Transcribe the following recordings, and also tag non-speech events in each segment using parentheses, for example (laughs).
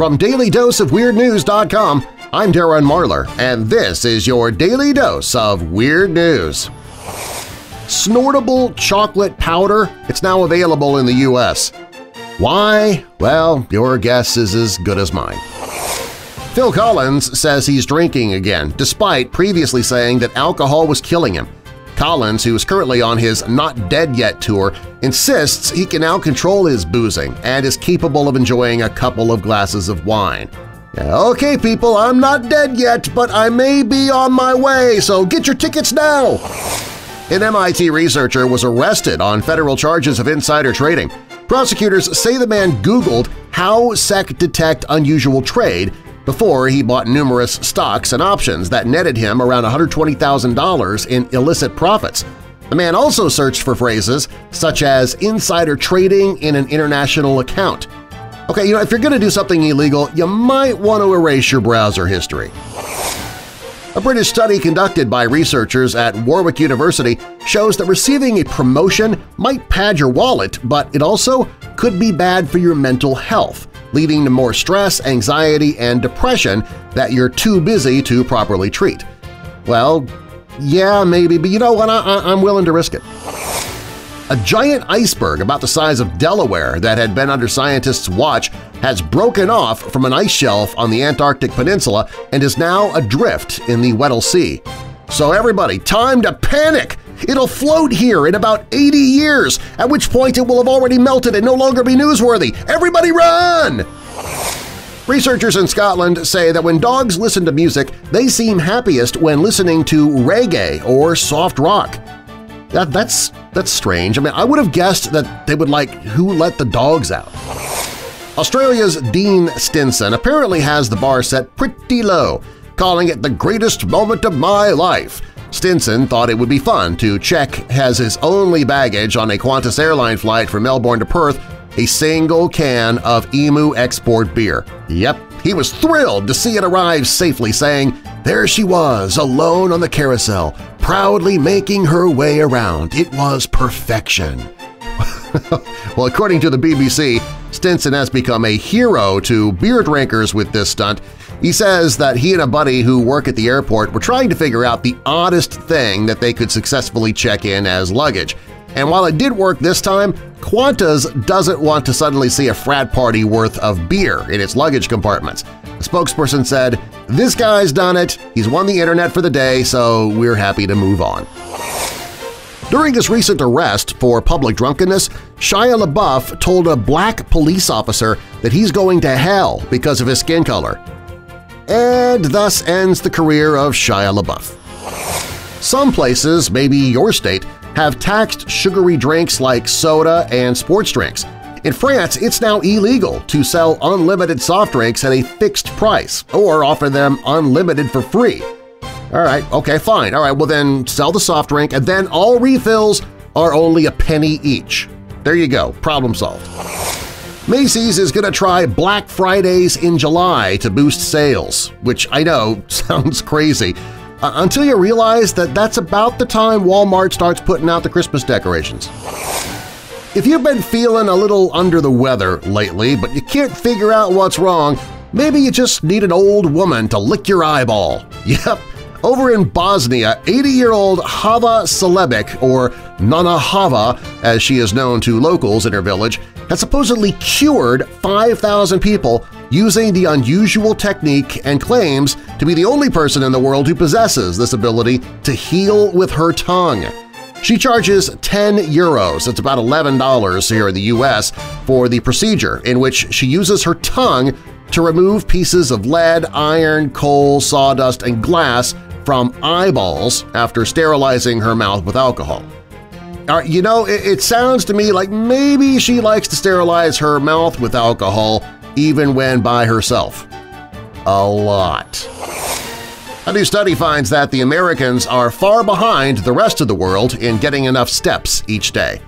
From DailyDoseOfWeirdNews.com, I'm Darren Marlar, and this is your Daily Dose of Weird News. Snortable chocolate powder, it's now available in the U.S. Why? Well, your guess is as good as mine. Phil Collins says he's drinking again, despite previously saying that alcohol was killing him. Collins, who is currently on his Not Dead Yet tour, insists he can now control his boozing and is capable of enjoying a couple of glasses of wine. Okay, people, I'm not dead yet, but I may be on my way, so get your tickets now! An MIT researcher was arrested on federal charges of insider trading. Prosecutors say the man Googled how SEC detect unusual trade before he bought numerous stocks and options that netted him around $120,000 in illicit profits. The man also searched for phrases such as insider trading in an international account. Okay, you know, if you're going to do something illegal, you might want to erase your browser history. A British study conducted by researchers at Warwick University shows that receiving a promotion might pad your wallet, but it also could be bad for your mental health leading to more stress, anxiety, and depression that you're too busy to properly treat. Well, yeah, maybe, but you know what? I, am willing to risk it. A giant iceberg about the size of Delaware that had been under scientists' watch has broken off from an ice shelf on the Antarctic Peninsula and is now adrift in the Weddell Sea. So everybody, time to panic! It'll float here in about 80 years, at which point it will have already melted and no longer be newsworthy. Everybody run! Researchers in Scotland say that when dogs listen to music, they seem happiest when listening to reggae or soft rock. That, that's, that's strange. I mean, I would have guessed that they would like Who Let the Dogs Out. Australia's Dean Stinson apparently has the bar set pretty low, calling it the greatest moment of my life Stinson thought it would be fun to check as his only baggage on a Qantas airline flight from Melbourne to Perth a single can of Emu Export beer. Yep, he was thrilled to see it arrive safely, saying, there she was, alone on the carousel, proudly making her way around. It was perfection. Well, according to the BBC, Stinson has become a hero to beer drinkers with this stunt he says that he and a buddy who work at the airport were trying to figure out the oddest thing that they could successfully check in as luggage. And while it did work this time, Qantas doesn't want to suddenly see a frat party worth of beer in its luggage compartments. A spokesperson said, this guy's done it, he's won the internet for the day, so we're happy to move on. During his recent arrest for public drunkenness, Shia LaBeouf told a black police officer that he's going to hell because of his skin color and thus ends the career of Shia LaBeouf. Some places, maybe your state, have taxed sugary drinks like soda and sports drinks. In France, it's now illegal to sell unlimited soft drinks at a fixed price or offer them unlimited for free. All right, okay, fine. All right, well then sell the soft drink and then all refills are only a penny each. There you go, problem solved. Macy's is going to try Black Fridays in July to boost sales, which I know (laughs) sounds crazy, uh, until you realize that that's about the time Walmart starts putting out the Christmas decorations. If you've been feeling a little under the weather lately but you can't figure out what's wrong, maybe you just need an old woman to lick your eyeball. (laughs) Yep, over in Bosnia, 80-year-old Hava Celebic, or Nana Hava as she is known to locals in her village, has supposedly cured 5,000 people using the unusual technique and claims to be the only person in the world who possesses this ability to heal with her tongue. She charges 10 euros, that's about $11 here in the U.S., for the procedure in which she uses her tongue to remove pieces of lead, iron, coal, sawdust, and glass from eyeballs after sterilizing her mouth with alcohol. Uh, you know, it, it sounds to me like maybe she likes to sterilize her mouth with alcohol even when by herself. A lot. A new study finds that the Americans are far behind the rest of the world in getting enough steps each day.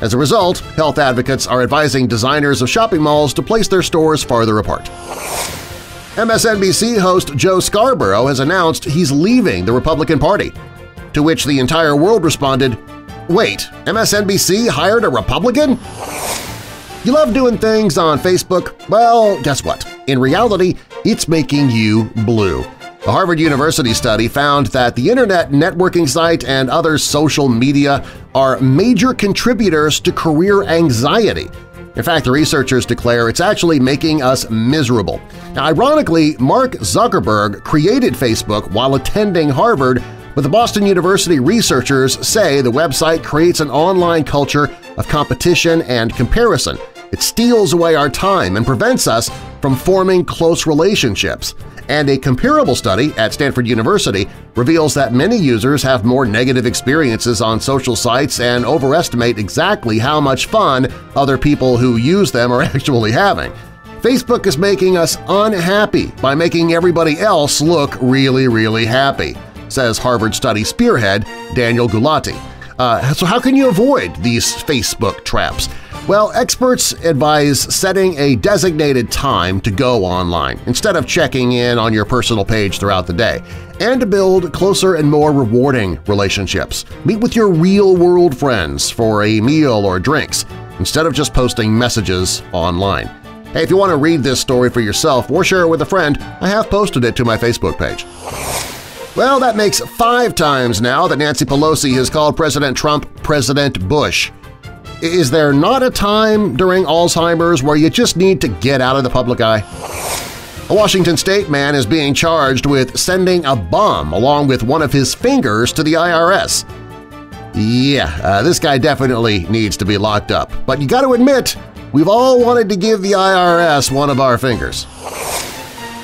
As a result, health advocates are advising designers of shopping malls to place their stores farther apart. MSNBC host Joe Scarborough has announced he's leaving the Republican Party, to which the entire world responded, Wait, MSNBC hired a Republican? You love doing things on Facebook? Well, guess what? In reality, it's making you blue. A Harvard University study found that the Internet networking site and other social media are major contributors to career anxiety. In fact, the researchers declare it's actually making us miserable. Now, ironically, Mark Zuckerberg created Facebook while attending Harvard, but the Boston University researchers say the website creates an online culture of competition and comparison. It steals away our time and prevents us from forming close relationships and a comparable study at Stanford University reveals that many users have more negative experiences on social sites and overestimate exactly how much fun other people who use them are (laughs) actually having. Facebook is making us unhappy by making everybody else look really, really happy, says Harvard study spearhead Daniel Gulati. Uh, so how can you avoid these Facebook traps? Well, experts advise setting a designated time to go online instead of checking in on your personal page throughout the day, and to build closer and more rewarding relationships. Meet with your real-world friends for a meal or drinks instead of just posting messages online. Hey, if you want to read this story for yourself or share it with a friend, I have posted it to my Facebook page. Well, that makes five times now that Nancy Pelosi has called President Trump President Bush. Is there not a time during Alzheimer's where you just need to get out of the public eye? A Washington state man is being charged with sending a bomb along with one of his fingers to the IRS. Yeah, uh, this guy definitely needs to be locked up, but you got to admit, we've all wanted to give the IRS one of our fingers.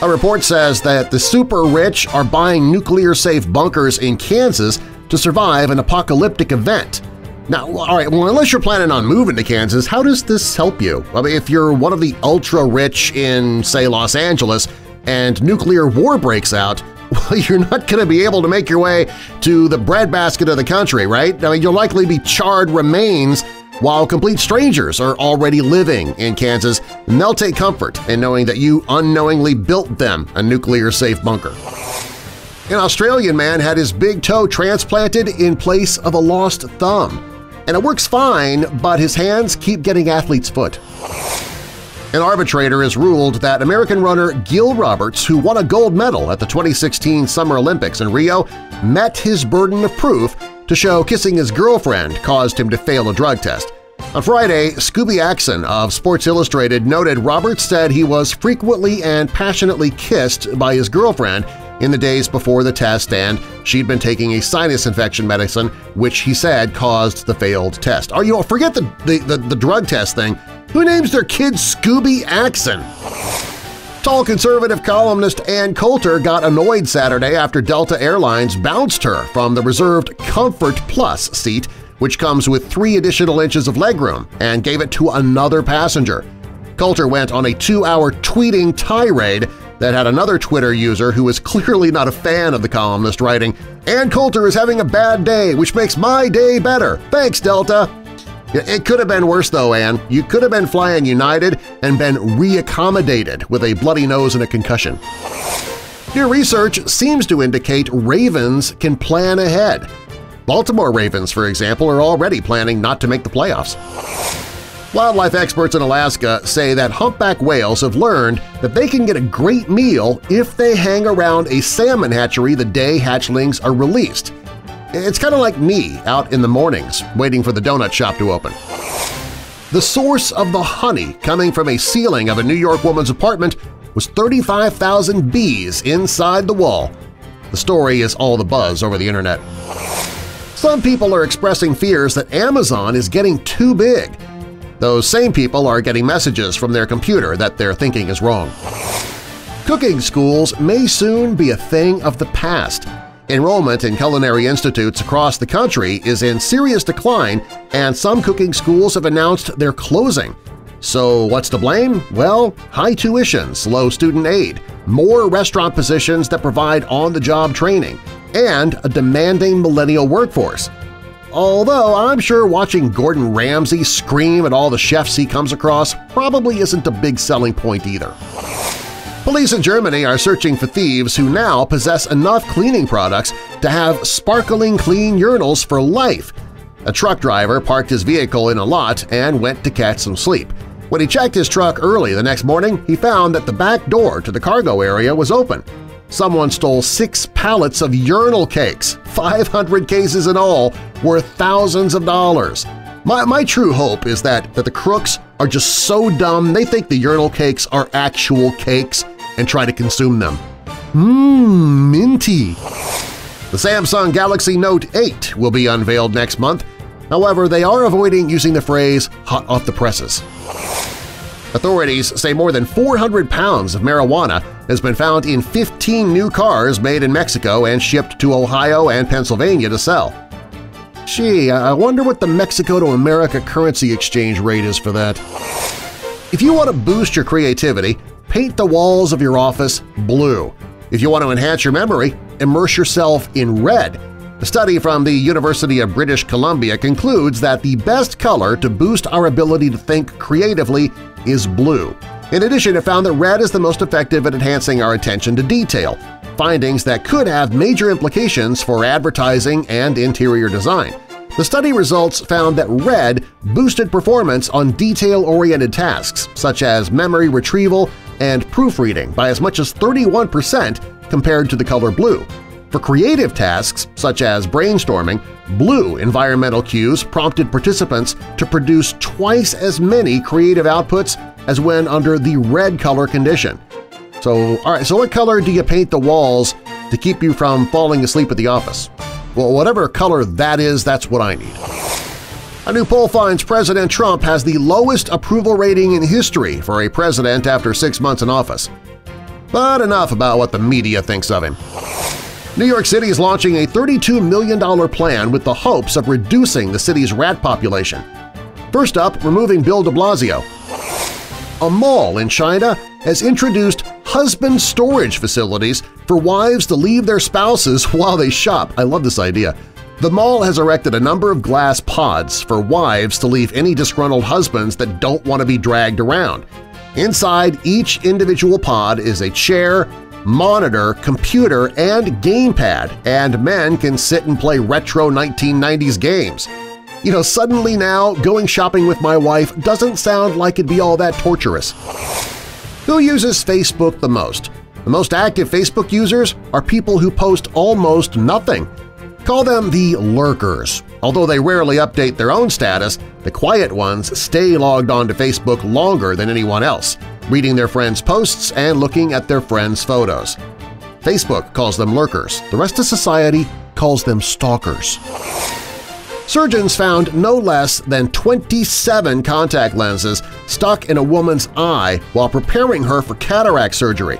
A report says that the super-rich are buying nuclear-safe bunkers in Kansas to survive an apocalyptic event – now, all right, well, unless you're planning on moving to Kansas, how does this help you? I mean, if you're one of the ultra-rich in, say, Los Angeles and nuclear war breaks out, (laughs) well, you're not going to be able to make your way to the breadbasket of the country, right? I mean, you'll likely be charred remains while complete strangers are already living in Kansas, they'll take comfort in knowing that you unknowingly built them a nuclear-safe bunker. An Australian man had his big toe transplanted in place of a lost thumb and it works fine, but his hands keep getting athlete's foot. An arbitrator has ruled that American runner Gil Roberts, who won a gold medal at the 2016 Summer Olympics in Rio, met his burden of proof to show kissing his girlfriend caused him to fail a drug test. On Friday, Scooby Axson of Sports Illustrated noted Roberts said he was frequently and passionately kissed by his girlfriend in the days before the test and she'd been taking a sinus infection medicine which he said caused the failed test. Are you forget the, the, the, the drug test thing. Who names their kid Scooby Axson? Tall conservative columnist Ann Coulter got annoyed Saturday after Delta Airlines bounced her from the reserved Comfort Plus seat, which comes with three additional inches of legroom, and gave it to another passenger. Coulter went on a two-hour tweeting tirade that had another Twitter user who was clearly not a fan of the columnist writing, Ann Coulter is having a bad day, which makes my day better. Thanks, Delta! It could have been worse, though, Anne. You could have been flying United and been reaccommodated with a bloody nose and a concussion. New research seems to indicate ravens can plan ahead. Baltimore Ravens, for example, are already planning not to make the playoffs. Wildlife experts in Alaska say that humpback whales have learned that they can get a great meal if they hang around a salmon hatchery the day hatchlings are released. It's kind of like me out in the mornings waiting for the donut shop to open. The source of the honey coming from a ceiling of a New York woman's apartment was 35,000 bees inside the wall. The story is all the buzz over the internet. Some people are expressing fears that Amazon is getting too big those same people are getting messages from their computer that their thinking is wrong. Cooking schools may soon be a thing of the past. Enrollment in culinary institutes across the country is in serious decline and some cooking schools have announced they're closing. So what's to blame? Well, high tuitions, low student aid, more restaurant positions that provide on-the-job training, and a demanding millennial workforce – although I'm sure watching Gordon Ramsay scream at all the chefs he comes across probably isn't a big selling point either. Police in Germany are searching for thieves who now possess enough cleaning products to have sparkling clean urinals for life. A truck driver parked his vehicle in a lot and went to catch some sleep. When he checked his truck early the next morning, he found that the back door to the cargo area was open. Someone stole six pallets of urinal cakes, 500 cases in all, worth thousands of dollars. My, my true hope is that, that the crooks are just so dumb they think the urinal cakes are actual cakes and try to consume them. Mmm, minty! The Samsung Galaxy Note 8 will be unveiled next month. However, they are avoiding using the phrase hot off the presses. Authorities say more than 400 pounds of marijuana has been found in 15 new cars made in Mexico and shipped to Ohio and Pennsylvania to sell. Gee, I wonder what the Mexico to America currency exchange rate is for that. If you want to boost your creativity, paint the walls of your office blue. If you want to enhance your memory, immerse yourself in red. A study from the University of British Columbia concludes that the best color to boost our ability to think creatively is blue. In addition, it found that red is the most effective at enhancing our attention to detail, findings that could have major implications for advertising and interior design. The study results found that red boosted performance on detail-oriented tasks such as memory retrieval and proofreading by as much as 31% compared to the color blue. For creative tasks, such as brainstorming, blue environmental cues prompted participants to produce twice as many creative outputs as when under the red color condition. So, all right, so what color do you paint the walls to keep you from falling asleep at the office? Well, whatever color that is, that's what I need. A new poll finds President Trump has the lowest approval rating in history for a president after six months in office. But enough about what the media thinks of him. New York City is launching a $32 million plan with the hopes of reducing the city's rat population. First up, removing Bill de Blasio. A mall in China has introduced husband storage facilities for wives to leave their spouses (laughs) while they shop. I love this idea. The mall has erected a number of glass pods for wives to leave any disgruntled husbands that don't want to be dragged around. Inside each individual pod is a chair, monitor, computer, and gamepad, and men can sit and play retro 1990s games. You know, suddenly now going shopping with my wife doesn't sound like it'd be all that torturous. Who uses Facebook the most? The most active Facebook users are people who post almost nothing. Call them the lurkers. Although they rarely update their own status, the quiet ones stay logged on to Facebook longer than anyone else, reading their friends' posts and looking at their friends' photos. Facebook calls them lurkers. The rest of society calls them stalkers. Surgeons found no less than 27 contact lenses stuck in a woman's eye while preparing her for cataract surgery.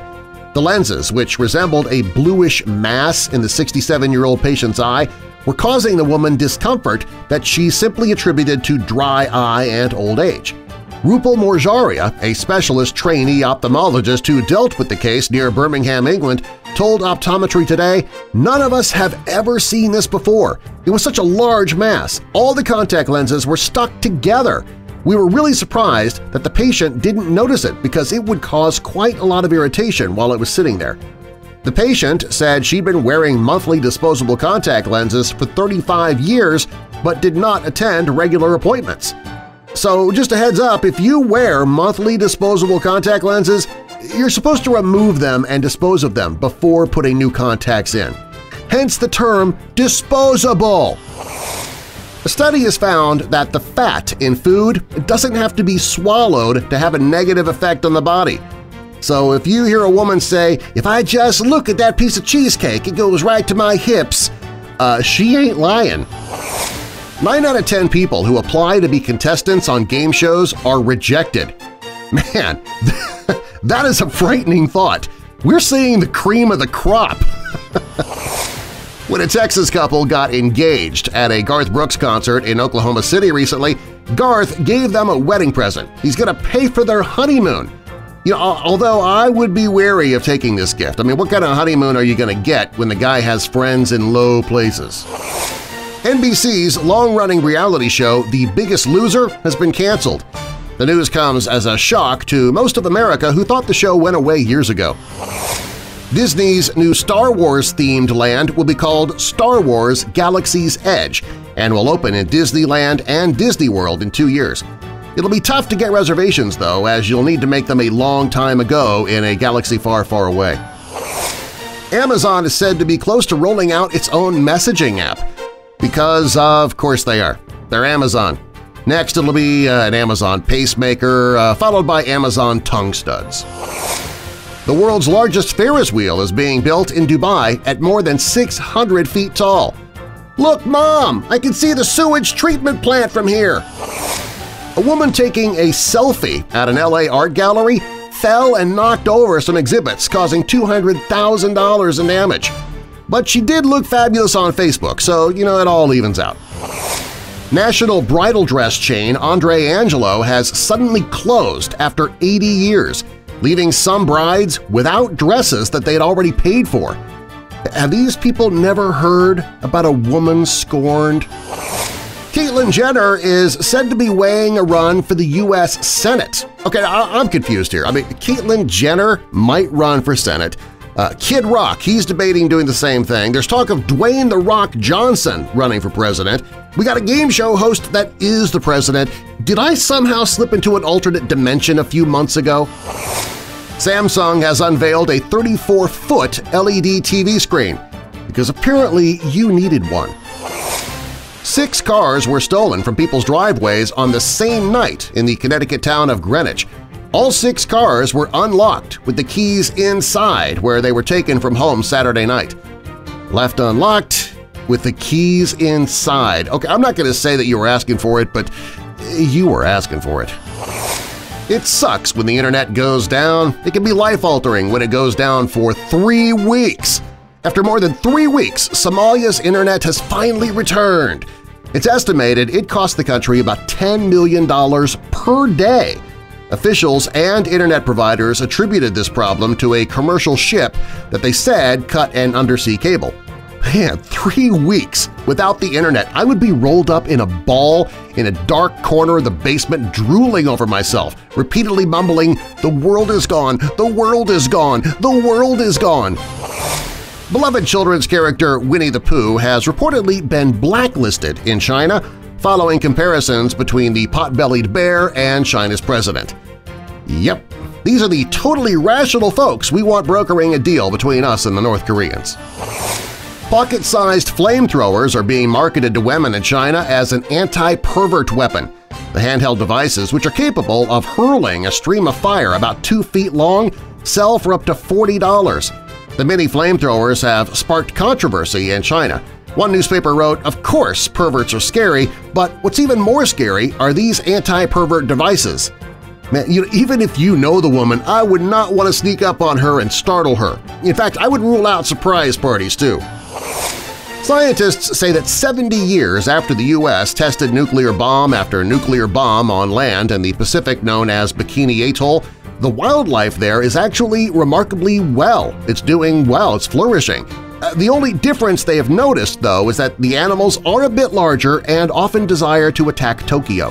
The lenses, which resembled a bluish mass in the 67-year-old patient's eye, were causing the woman discomfort that she simply attributed to dry eye and old age. Rupal Morjaria, a specialist trainee ophthalmologist who dealt with the case near Birmingham, England, told Optometry Today, none of us have ever seen this before. It was such a large mass. All the contact lenses were stuck together. We were really surprised that the patient didn't notice it because it would cause quite a lot of irritation while it was sitting there. The patient said she'd been wearing monthly disposable contact lenses for 35 years but did not attend regular appointments. So just a heads up, if you wear monthly disposable contact lenses, you're supposed to remove them and dispose of them before putting new contacts in. Hence the term disposable. A study has found that the fat in food doesn't have to be swallowed to have a negative effect on the body. So if you hear a woman say, if I just look at that piece of cheesecake, it goes right to my hips, uh, she ain't lying. 9 out of 10 people who apply to be contestants on game shows are rejected. Man, (laughs) that is a frightening thought. We're seeing the cream of the crop. When a Texas couple got engaged at a Garth Brooks concert in Oklahoma City recently, Garth gave them a wedding present. He's going to pay for their honeymoon. You know, although I would be wary of taking this gift. I mean, what kind of honeymoon are you going to get when the guy has friends in low places? NBC's long-running reality show The Biggest Loser has been canceled. The news comes as a shock to most of America who thought the show went away years ago. Disney's new Star Wars-themed land will be called Star Wars Galaxy's Edge and will open in Disneyland and Disney World in two years. It'll be tough to get reservations, though, as you'll need to make them a long time ago in a galaxy far, far away. Amazon is said to be close to rolling out its own messaging app, because of course they are. They're Amazon. Next it'll be uh, an Amazon pacemaker, uh, followed by Amazon tongue studs. The world's largest Ferris wheel is being built in Dubai at more than 600 feet tall. Look, Mom! I can see the sewage treatment plant from here! A woman taking a selfie at an LA art gallery fell and knocked over some exhibits, causing $200,000 in damage. But she did look fabulous on Facebook, so you know it all evens out. National bridal dress chain Andre Angelo has suddenly closed after 80 years, leaving some brides without dresses that they had already paid for. Have these people never heard about a woman scorned? Caitlyn Jenner is said to be weighing a run for the U.S. Senate. Okay, I am confused here. I mean, Caitlyn Jenner might run for Senate. Uh, Kid Rock, he's debating doing the same thing. There's talk of Dwayne The Rock Johnson running for president. We got a game show host that is the president. Did I somehow slip into an alternate dimension a few months ago? Samsung has unveiled a 34-foot LED TV screen because apparently you needed one. Six cars were stolen from people's driveways on the same night in the Connecticut town of Greenwich. All six cars were unlocked with the keys inside where they were taken from home Saturday night. Left unlocked with the keys inside. Okay, I'm not going to say that you were asking for it, but eh, you were asking for it. It sucks when the internet goes down. It can be life-altering when it goes down for three weeks. After more than three weeks, Somalia's internet has finally returned. It's estimated it cost the country about $10 million per day. Officials and internet providers attributed this problem to a commercial ship that they said cut an undersea cable. Man, three weeks without the internet, I would be rolled up in a ball in a dark corner of the basement drooling over myself, repeatedly mumbling, the world is gone, the world is gone, the world is gone. Beloved children's character Winnie the Pooh has reportedly been blacklisted in China following comparisons between the pot-bellied bear and China's president. Yep, these are the totally rational folks we want brokering a deal between us and the North Koreans. Pocket-sized flamethrowers are being marketed to women in China as an anti-pervert weapon. The handheld devices, which are capable of hurling a stream of fire about two feet long, sell for up to $40. The mini flamethrowers have sparked controversy in China. One newspaper wrote, of course perverts are scary, but what's even more scary are these anti-pervert devices. Man, you know, even if you know the woman, I would not want to sneak up on her and startle her. In fact, I would rule out surprise parties too. Scientists say that 70 years after the U.S. tested nuclear bomb after nuclear bomb on land in the Pacific known as Bikini Atoll, the wildlife there is actually remarkably well. It's doing well, it's flourishing. Uh, the only difference they have noticed, though, is that the animals are a bit larger and often desire to attack Tokyo.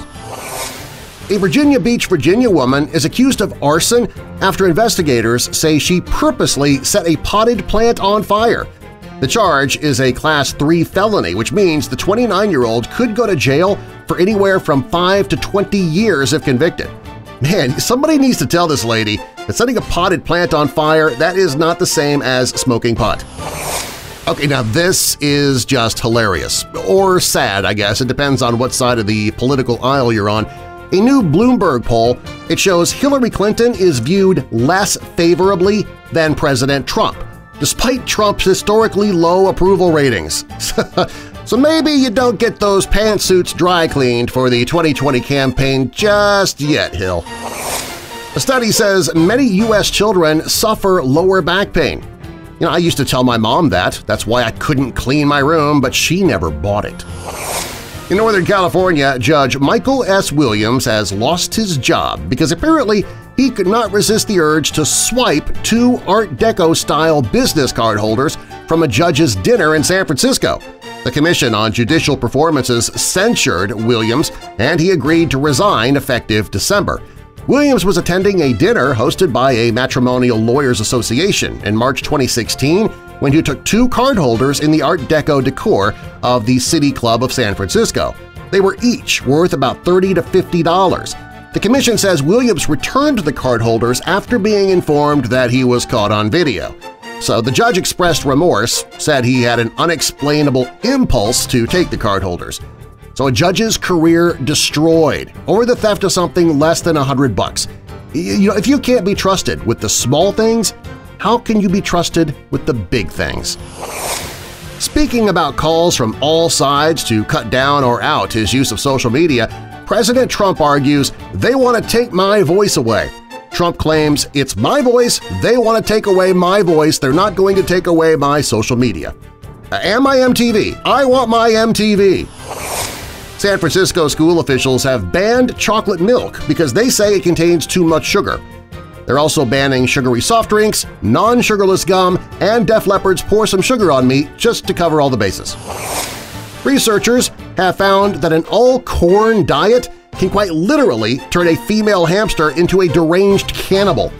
A Virginia Beach, Virginia woman is accused of arson after investigators say she purposely set a potted plant on fire. The charge is a Class 3 felony, which means the 29-year-old could go to jail for anywhere from 5 to 20 years if convicted. Man, somebody needs to tell this lady that setting a potted plant on fire, that is not the same as smoking pot. Okay, now this is just hilarious. Or sad, I guess. It depends on what side of the political aisle you're on. A new Bloomberg poll, it shows Hillary Clinton is viewed less favorably than President Trump, despite Trump's historically low approval ratings. (laughs) So maybe you don't get those pantsuits dry cleaned for the 2020 campaign just yet, Hill. A study says many U.S. children suffer lower back pain. You know, I used to tell my mom that. That's why I couldn't clean my room, but she never bought it. In Northern California, Judge Michael S. Williams has lost his job because apparently he could not resist the urge to swipe two Art Deco-style business card holders from a judge's dinner in San Francisco. The Commission on Judicial Performances censured Williams, and he agreed to resign effective December. Williams was attending a dinner hosted by a Matrimonial Lawyers Association in March 2016 when he took two cardholders in the Art Deco decor of the City Club of San Francisco. They were each worth about 30 to $50. The commission says Williams returned the cardholders after being informed that he was caught on video. So the judge expressed remorse, said he had an unexplainable impulse to take the cardholders. So a judge's career destroyed over the theft of something less than a hundred bucks. You know, if you can't be trusted with the small things, how can you be trusted with the big things? Speaking about calls from all sides to cut down or out his use of social media, President Trump argues they want to take my voice away. Trump claims it's my voice, they want to take away my voice, they're not going to take away my social media. Uh, Am my MTV. I want my MTV. San Francisco school officials have banned chocolate milk because they say it contains too much sugar. They're also banning sugary soft drinks, non-sugarless gum, and Def Leppard's Pour Some Sugar on Me just to cover all the bases. Researchers have found that an all-corn diet can quite literally turn a female hamster into a deranged cannibal.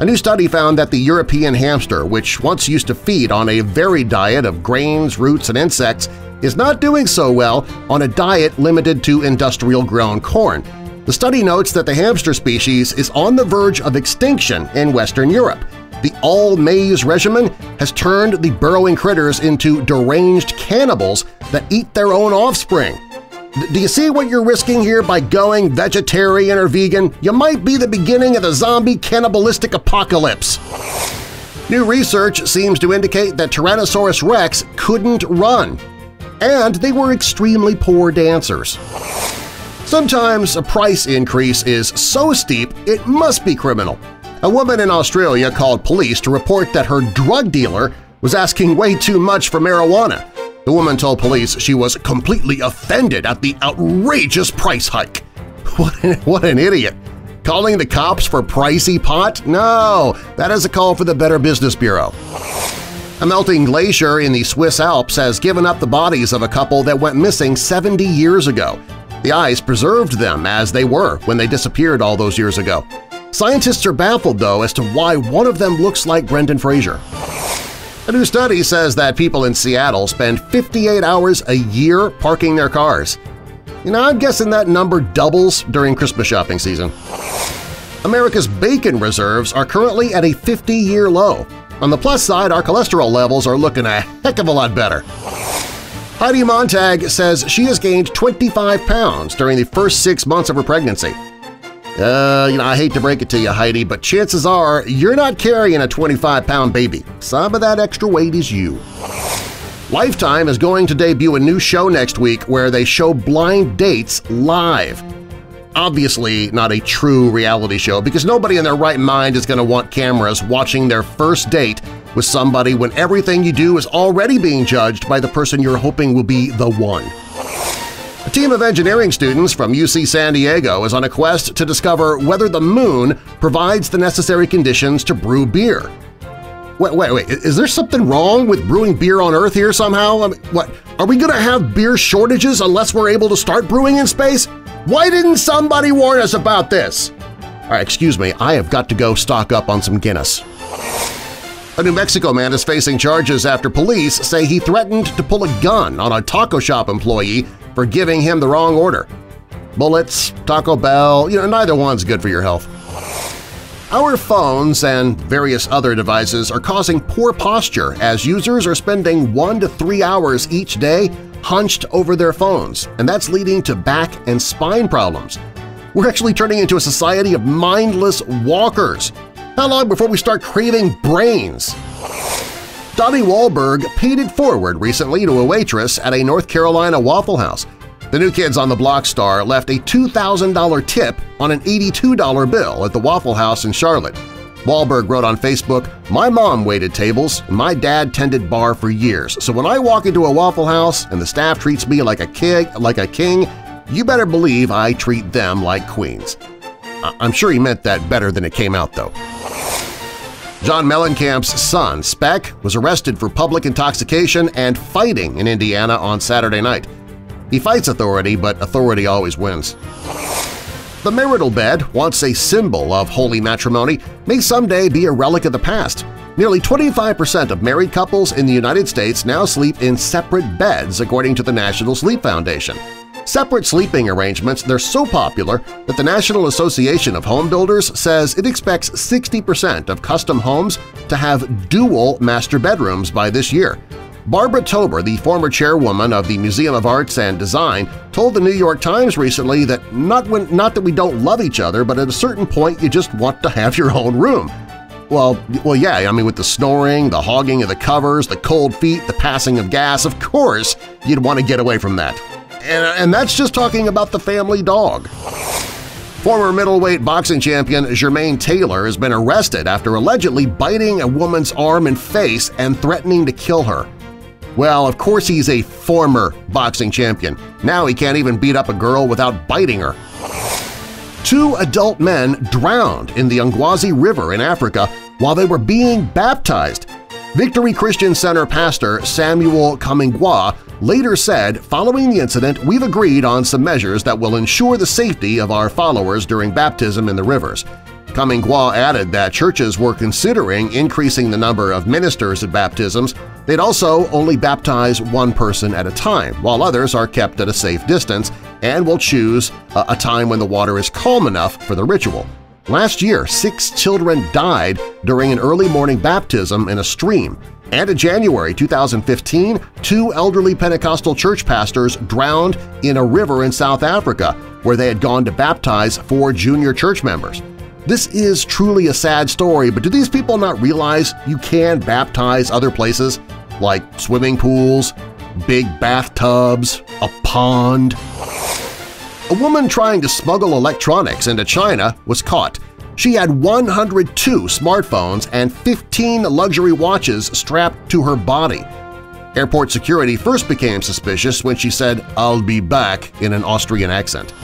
A new study found that the European hamster, which once used to feed on a varied diet of grains, roots, and insects, is not doing so well on a diet limited to industrial-grown corn. The study notes that the hamster species is on the verge of extinction in Western Europe. The all-maize regimen has turned the burrowing critters into deranged cannibals that eat their own offspring. Do you see what you're risking here by going vegetarian or vegan? You might be the beginning of the zombie cannibalistic apocalypse. New research seems to indicate that Tyrannosaurus rex couldn't run, and they were extremely poor dancers. Sometimes a price increase is so steep it must be criminal. A woman in Australia called police to report that her drug dealer was asking way too much for marijuana. The woman told police she was completely offended at the outrageous price hike. (laughs) What an, what an idiot! Calling the cops for pricey pot? No, that is a call for the Better Business Bureau. A melting glacier in the Swiss Alps has given up the bodies of a couple that went missing 70 years ago. The ice preserved them as they were when they disappeared all those years ago. Scientists are baffled, though, as to why one of them looks like Brendan Fraser. A new study says that people in Seattle spend 58 hours a year parking their cars. You know, I'm guessing that number doubles during Christmas shopping season. America's bacon reserves are currently at a 50-year low. On the plus side, our cholesterol levels are looking a heck of a lot better. Heidi Montag says she has gained 25 pounds during the first six months of her pregnancy. Uh, you know, I hate to break it to you, Heidi, but chances are you're not carrying a 25-pound baby. Some of that extra weight is you. Lifetime is going to debut a new show next week where they show blind dates live. Obviously not a true reality show because nobody in their right mind is going to want cameras watching their first date with somebody when everything you do is already being judged by the person you're hoping will be the one. A team of engineering students from UC San Diego is on a quest to discover whether the moon provides the necessary conditions to brew beer. Wait, wait, wait, is there something wrong with brewing beer on Earth here somehow? I mean, what, are we going to have beer shortages unless we're able to start brewing in space? Why didn't somebody warn us about this? All right, excuse me, I have got to go stock up on some Guinness. A New Mexico man is facing charges after police say he threatened to pull a gun on a taco shop employee for giving him the wrong order. Bullets, Taco Bell, you know, neither one's good for your health. Our phones and various other devices are causing poor posture as users are spending one to three hours each day hunched over their phones, and that's leading to back and spine problems. We're actually turning into a society of mindless walkers. How long before we start craving brains? Donnie Wahlberg paid it forward recently to a waitress at a North Carolina Waffle House. The New Kids on the Block star left a $2,000 tip on an $82 bill at the Waffle House in Charlotte. Wahlberg wrote on Facebook, My mom waited tables and my dad tended bar for years, so when I walk into a Waffle House and the staff treats me like a, king, like a king, you better believe I treat them like queens. I'm sure he meant that better than it came out, though. John Mellencamp's son, Speck, was arrested for public intoxication and fighting in Indiana on Saturday night. He fights authority, but authority always wins. The marital bed, once a symbol of holy matrimony, may someday be a relic of the past. Nearly 25% of married couples in the United States now sleep in separate beds according to the National Sleep Foundation. Separate sleeping arrangements, they're so popular that the National Association of Home Builders says it expects 60% of custom homes to have dual master bedrooms by this year. Barbara Tober, the former chairwoman of the Museum of Arts and Design, told the New York Times recently that not, when, not that we don't love each other, but at a certain point you just want to have your own room. Well, well, yeah, I mean with the snoring, the hogging of the covers, the cold feet, the passing of gas, of course you'd want to get away from that. And, uh, and that's just talking about the family dog. Former middleweight boxing champion Jermaine Taylor has been arrested after allegedly biting a woman's arm and face and threatening to kill her. Well, of course he's a former boxing champion. Now he can't even beat up a girl without biting her. Two adult men drowned in the Ungwazi River in Africa while they were being baptized. Victory Christian Center pastor Samuel Kamingwa later said, following the incident, we've agreed on some measures that will ensure the safety of our followers during baptism in the rivers. Kamingwa added that churches were considering increasing the number of ministers at baptisms. They'd also only baptize one person at a time, while others are kept at a safe distance and will choose a time when the water is calm enough for the ritual. Last year, six children died during an early morning baptism in a stream, and in January 2015, two elderly Pentecostal church pastors drowned in a river in South Africa where they had gone to baptize four junior church members. This is truly a sad story, but do these people not realize you can baptize other places, like swimming pools, big bathtubs, a pond? A woman trying to smuggle electronics into China was caught. She had 102 smartphones and 15 luxury watches strapped to her body. Airport security first became suspicious when she said, I'll be back in an Austrian accent.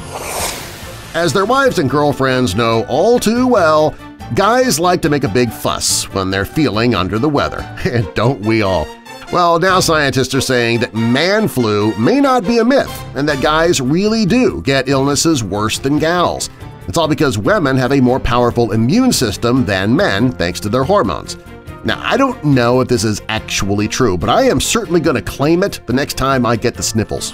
As their wives and girlfriends know all too well, guys like to make a big fuss when they're feeling under the weather, and (laughs) don't we all? Well, now scientists are saying that man flu may not be a myth and that guys really do get illnesses worse than gals. It's all because women have a more powerful immune system than men thanks to their hormones. Now, I don't know if this is actually true, but I am certainly going to claim it the next time I get the sniffles.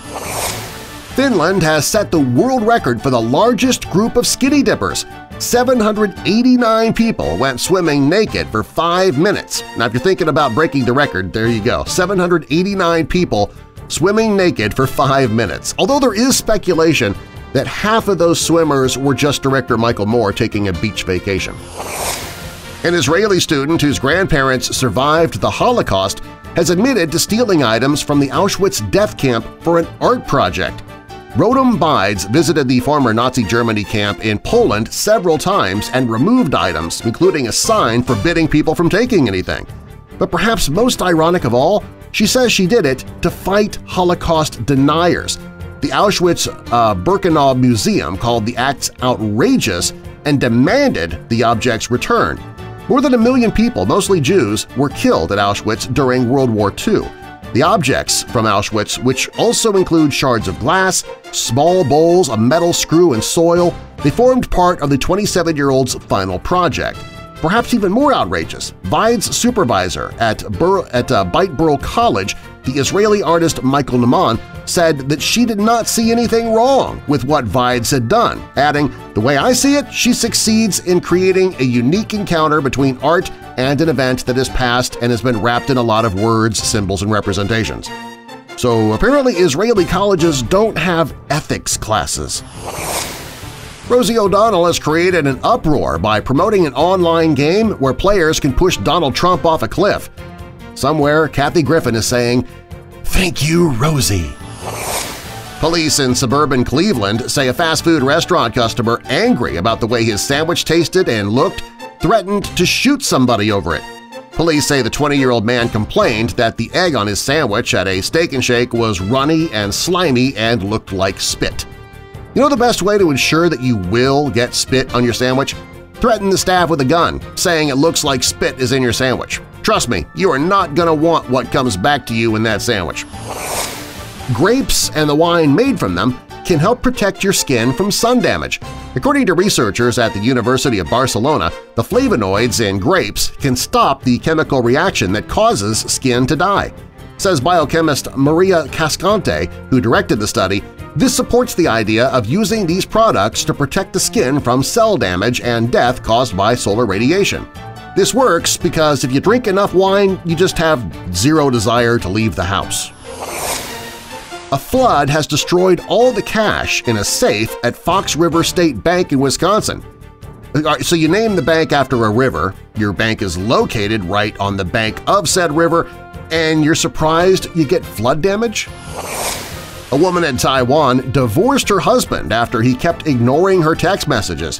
Finland has set the world record for the largest group of skinny dippers. 789 people went swimming naked for five minutes. Now, if you're thinking about breaking the record, there you go. 789 people swimming naked for five minutes, although there is speculation that half of those swimmers were just director Michael Moore taking a beach vacation. An Israeli student whose grandparents survived the Holocaust has admitted to stealing items from the Auschwitz death camp for an art project. Rotem Bides visited the former Nazi Germany camp in Poland several times and removed items, including a sign forbidding people from taking anything. But perhaps most ironic of all, she says she did it to fight Holocaust deniers. The Auschwitz-Birkenau uh, Museum called the acts outrageous and demanded the objects return. More than a million people, mostly Jews, were killed at Auschwitz during World War II. The objects from Auschwitz, which also include shards of glass, small bowls, a metal screw, and soil, they formed part of the 27-year-old's final project. Perhaps even more outrageous, Bide's supervisor at, Bur at uh, College, the Israeli artist Michael Naiman, said that she did not see anything wrong with what Vides had done, adding, the way I see it, she succeeds in creating a unique encounter between art and an event that has passed and has been wrapped in a lot of words, symbols, and representations. So apparently Israeli colleges don't have ethics classes. Rosie O'Donnell has created an uproar by promoting an online game where players can push Donald Trump off a cliff. Somewhere, Kathy Griffin is saying, Thank you, Rosie. Police in suburban Cleveland say a fast food restaurant customer angry about the way his sandwich tasted and looked threatened to shoot somebody over it. Police say the 20-year-old man complained that the egg on his sandwich at a Steak and Shake was runny and slimy and looked like spit. You know the best way to ensure that you will get spit on your sandwich? Threaten the staff with a gun, saying it looks like spit is in your sandwich. Trust me, you are not going to want what comes back to you in that sandwich. Grapes and the wine made from them can help protect your skin from sun damage. According to researchers at the University of Barcelona, the flavonoids in grapes can stop the chemical reaction that causes skin to die. Says biochemist Maria Cascante, who directed the study, This supports the idea of using these products to protect the skin from cell damage and death caused by solar radiation. This works because if you drink enough wine, you just have zero desire to leave the house. A flood has destroyed all the cash in a safe at Fox River State Bank in Wisconsin. So you name the bank after a river, your bank is located right on the bank of said river, and you're surprised you get flood damage? A woman in Taiwan divorced her husband after he kept ignoring her text messages.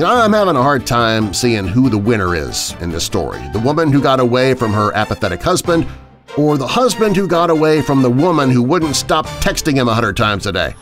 I'm having a hard time seeing who the winner is in this story, the woman who got away from her apathetic husband or the husband who got away from the woman who wouldn't stop texting him a hundred times a day.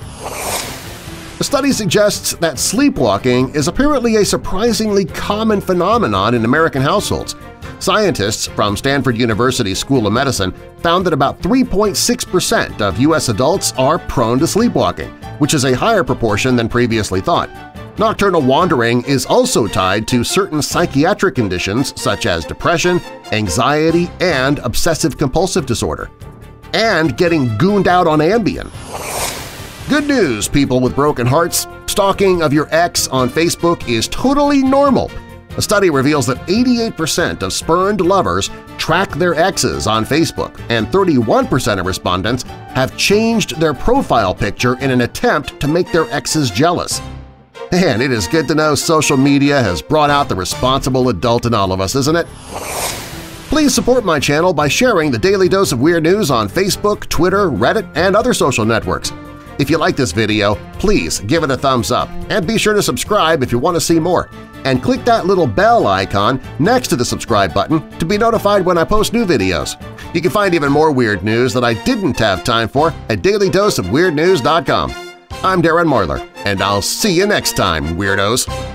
The study suggests that sleepwalking is apparently a surprisingly common phenomenon in American households, Scientists from Stanford University School of Medicine found that about 3.6% of U.S. adults are prone to sleepwalking, which is a higher proportion than previously thought. Nocturnal wandering is also tied to certain psychiatric conditions such as depression, anxiety, and obsessive-compulsive disorder. And getting gooned out on Ambien. Good news, people with broken hearts! Stalking of your ex on Facebook is totally normal a study reveals that 88% of spurned lovers track their exes on Facebook, and 31% of respondents have changed their profile picture in an attempt to make their exes jealous. And it is good to know social media has brought out the responsible adult in all of us, isn't it? Please support my channel by sharing the Daily Dose of Weird News on Facebook, Twitter, Reddit, and other social networks. If you like this video, please give it a thumbs up and be sure to subscribe if you want to see more and click that little bell icon next to the subscribe button to be notified when I post new videos. You can find even more weird news that I didn't have time for at dailydoseofweirdnews.com. I'm Darren Marlar, and I'll see you next time, Weirdos!